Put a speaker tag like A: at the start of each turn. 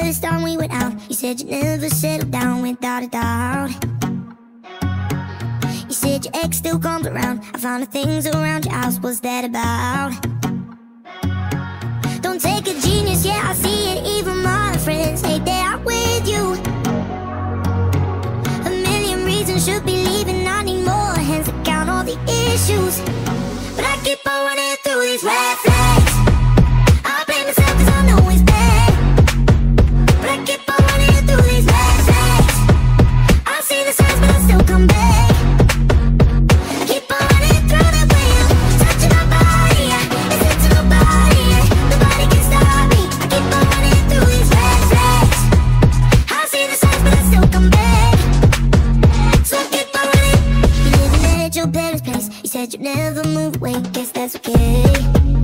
A: first time we went out. You said you'd never settle down without a doubt. You said your ex still comes around. I found the things around your house, what's that about? Don't take a genius, yeah, I see it. Even my friends hate that I'm with you. A million reasons should be leaving. I need more hands to count all the issues your parents' place. You said you'd never move away. Guess that's okay